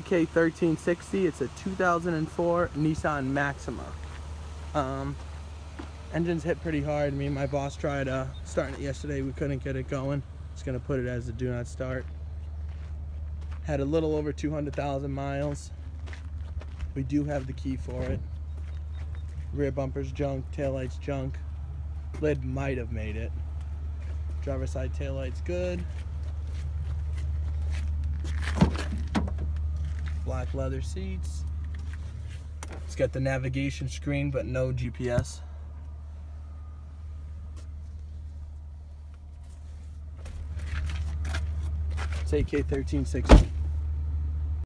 AK1360. It's a 2004 Nissan Maxima. Um, engine's hit pretty hard. Me and my boss tried uh, starting it yesterday. We couldn't get it going. Just gonna put it as a do not start. Had a little over 200,000 miles. We do have the key for it. Rear bumper's junk, taillight's junk. Lid might have made it. Driver side taillight's good. Black leather seats. It's got the navigation screen, but no GPS. It's AK 1360.